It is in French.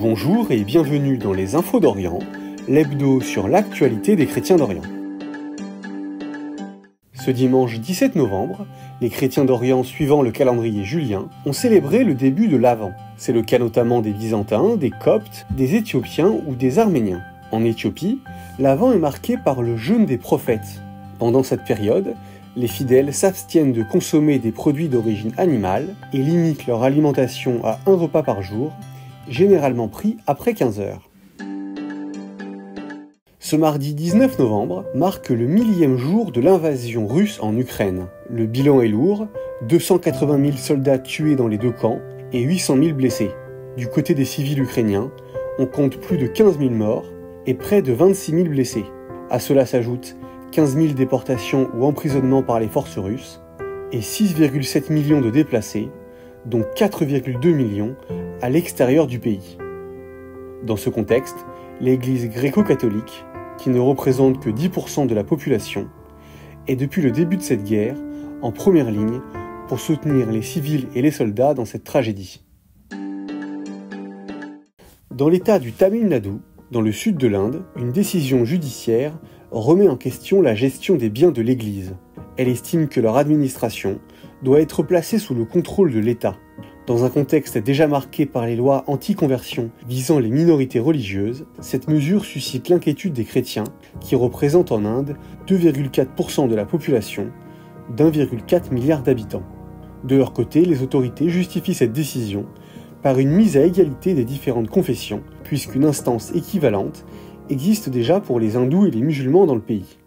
Bonjour et bienvenue dans les Infos d'Orient, l'hebdo sur l'actualité des chrétiens d'Orient. Ce dimanche 17 novembre, les chrétiens d'Orient suivant le calendrier julien ont célébré le début de l'Avent. C'est le cas notamment des Byzantins, des Coptes, des Éthiopiens ou des Arméniens. En Éthiopie, l'Avent est marqué par le jeûne des prophètes. Pendant cette période, les fidèles s'abstiennent de consommer des produits d'origine animale et limitent leur alimentation à un repas par jour généralement pris après 15 heures. Ce mardi 19 novembre marque le millième jour de l'invasion russe en Ukraine. Le bilan est lourd, 280 000 soldats tués dans les deux camps et 800 000 blessés. Du côté des civils ukrainiens, on compte plus de 15 000 morts et près de 26 000 blessés. À cela s'ajoutent 15 000 déportations ou emprisonnements par les forces russes et 6,7 millions de déplacés, dont 4,2 millions à l'extérieur du pays. Dans ce contexte, l'Église gréco-catholique, qui ne représente que 10% de la population, est depuis le début de cette guerre en première ligne pour soutenir les civils et les soldats dans cette tragédie. Dans l'état du Tamil Nadu, dans le sud de l'Inde, une décision judiciaire remet en question la gestion des biens de l'Église. Elle estime que leur administration doit être placée sous le contrôle de l'État. Dans un contexte déjà marqué par les lois anti-conversion visant les minorités religieuses, cette mesure suscite l'inquiétude des chrétiens, qui représentent en Inde 2,4% de la population, d'1,4 milliard d'habitants. De leur côté, les autorités justifient cette décision par une mise à égalité des différentes confessions, puisqu'une instance équivalente existe déjà pour les hindous et les musulmans dans le pays.